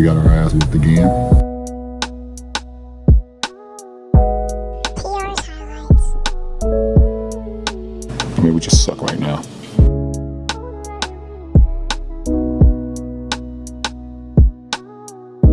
We got our ass whooped again. I mean, we just suck right now.